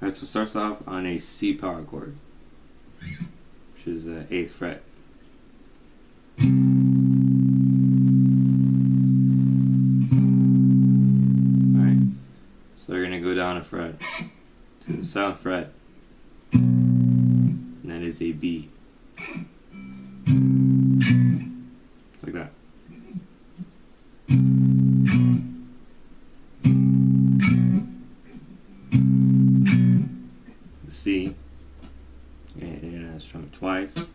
Alright, so it starts off on a C power chord, which is uh, 8th fret. Alright, so we're gonna go down a fret to the 7th fret, and that is a B. C. And you're gonna strum it twice. Alright,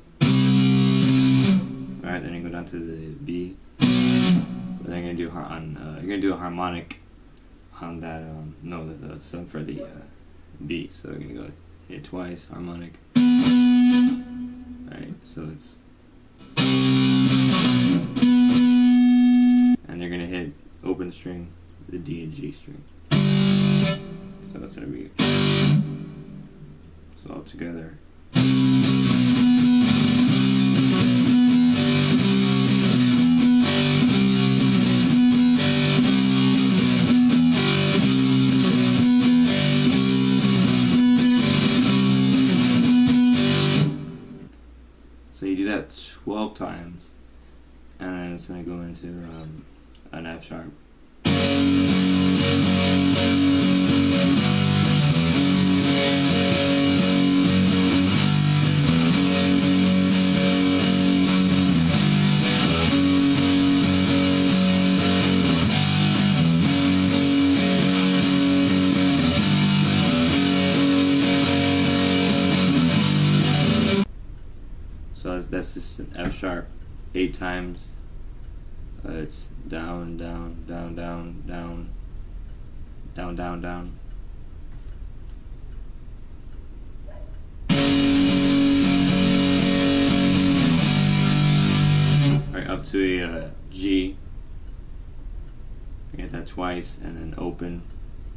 then you go down to the B. But then you're gonna do on uh, you're gonna do a harmonic on that um no the, the seventh for the uh, B. So you're gonna go hit it twice, harmonic. Alright, so it's and they're gonna hit open string, the D and G string. So that's gonna be so all together. So you do that 12 times, and then it's going to go into um, an F sharp. That's, just an F sharp eight times. Uh, it's down, down, down, down, down, down, down, down. Alright, up to a uh, G. Get that twice, and then open.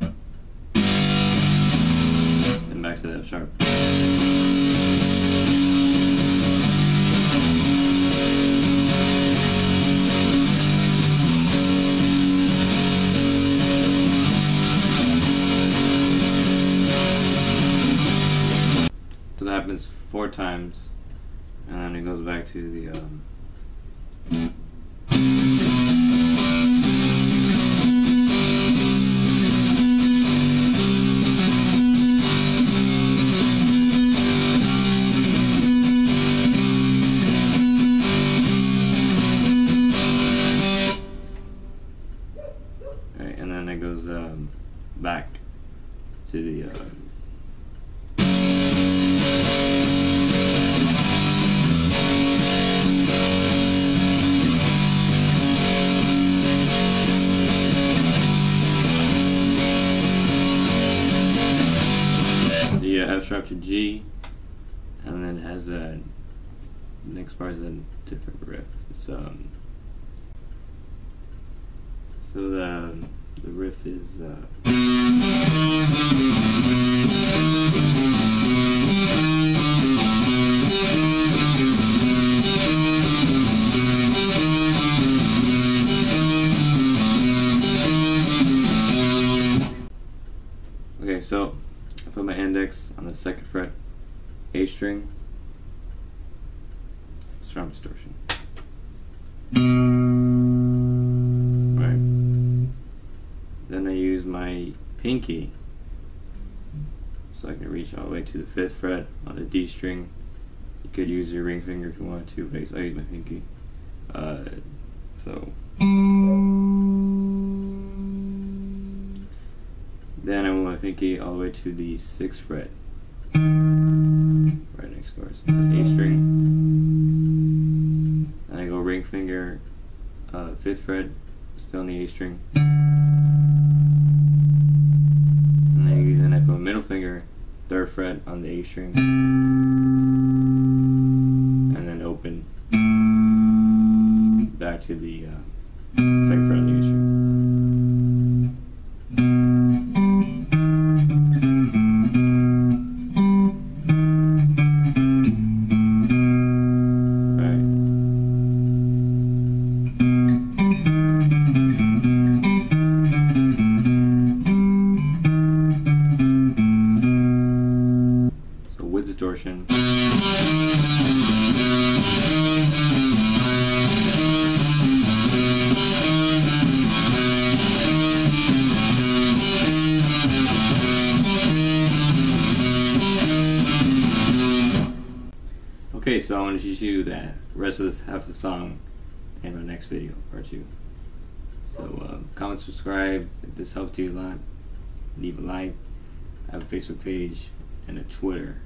And back to the F sharp. Happens four times, and then it goes back to the. Um, to G, and then has a next part is a different riff. It's um. So the the riff is. Uh, so I put my index on the second fret, A string, strum distortion. Right. Then I use my pinky so I can reach all the way to the fifth fret on the D string. You could use your ring finger if you wanted to, but I use my pinky. Uh, so. Then I move my pinky all the way to the sixth fret. Right next door. So the A string. Then I go ring finger, uh, fifth fret, still on the A string. And then, then I put middle finger, third fret on the A string. And then open back to the uh, second fret portion. Okay, so I'm going to teach you that rest of this half of the song in my next video, part two. So um, comment, subscribe if this helped you a lot. Leave a like. I have a Facebook page and a Twitter.